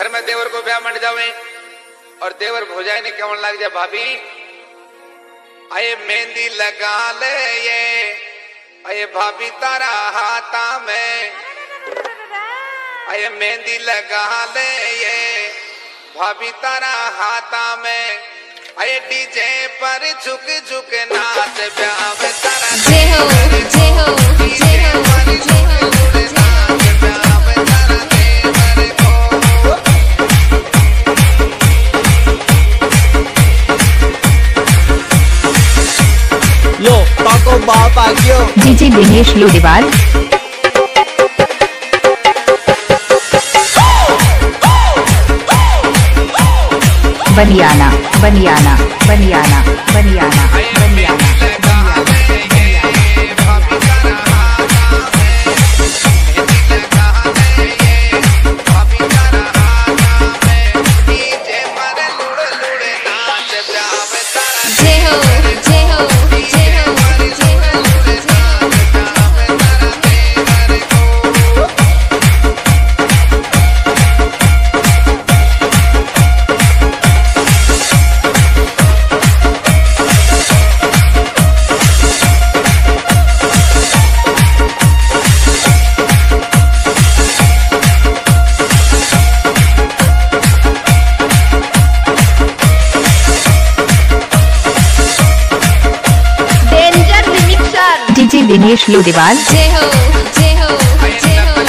घर में देवर को ब्याह मंड जावे और देवर भोजाई ने केवन लग जाए, भाभी आए मेहंदी लगा ले ये आए भाभी तारा हाथा में आए मेहंदी लगा ले ये, भाभी तारा हाथा में आए डीजे पर झुक झुक नाच ब्याह में तारा जय हो जय हो। डीजे दिनेश लोडेवाल बनियाना बनियाना बनियाना बनियाना बनियाना। दिनेश लोदेवाल जय हो जय हो जय हो।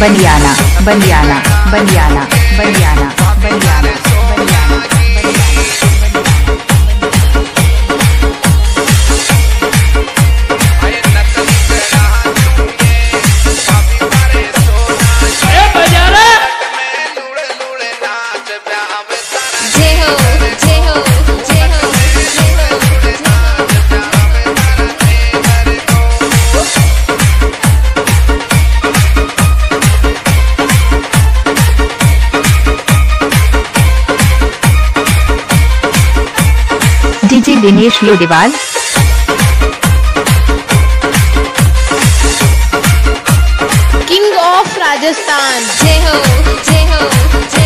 बनियाना बनियाना बनियाना बनियाना बनियाना DJ Dinesh Lodewal. King of Rajasthan जय हो जय हो जय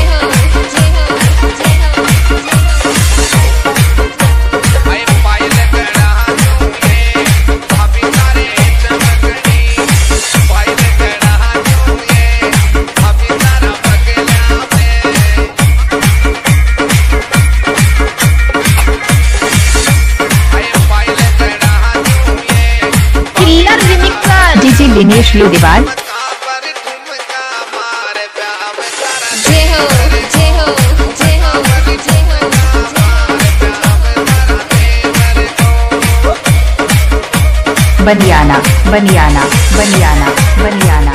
दिनेश हो बनियाना बनियाना बनियाना बनियाना।